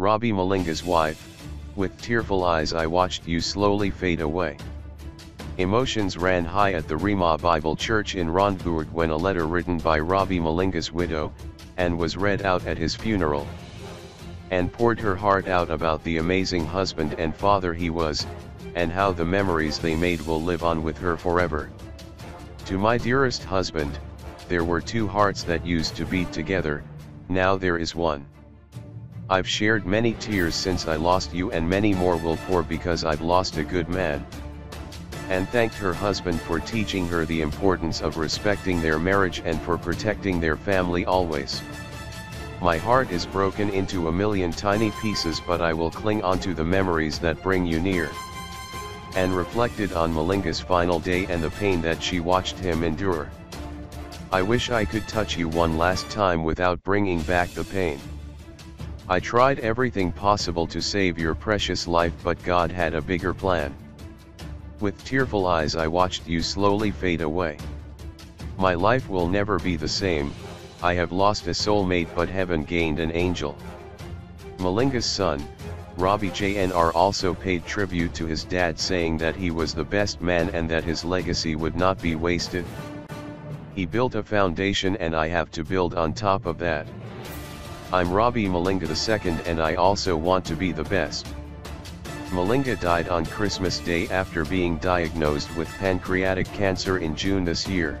Robbie Malinga's wife, with tearful eyes I watched you slowly fade away. Emotions ran high at the Rhema Bible Church in Randburg when a letter written by Robbie Malinga's widow, Ann was read out at his funeral. Ann poured her heart out about the amazing husband and father he was, and how the memories they made will live on with her forever. To my dearest husband, there were two hearts that used to beat together, now there is one. I've shared many tears since I lost you and many more will pour because I've lost a good man Ann thanked her husband for teaching her the importance of respecting their marriage and for protecting their family always. My heart is broken into a million tiny pieces but I will cling onto the memories that bring you near. Ann reflected on Malinga's final day and the pain that she watched him endure. I wish I could touch you one last time without bringing back the pain. I tried everything possible to save your precious life but God had a bigger plan. With tearful eyes I watched you slowly fade away. My life will never be the same, I have lost a soulmate but heaven gained an angel. Malinga's son, Robbie JNR also paid tribute to his dad saying that he was the best man and that his legacy would not be wasted. He built a foundation and I have to build on top of that. I'm Robbie Malinga II and I also want to be the best. Malinga died on Christmas Day after being diagnosed with pancreatic cancer in June this year.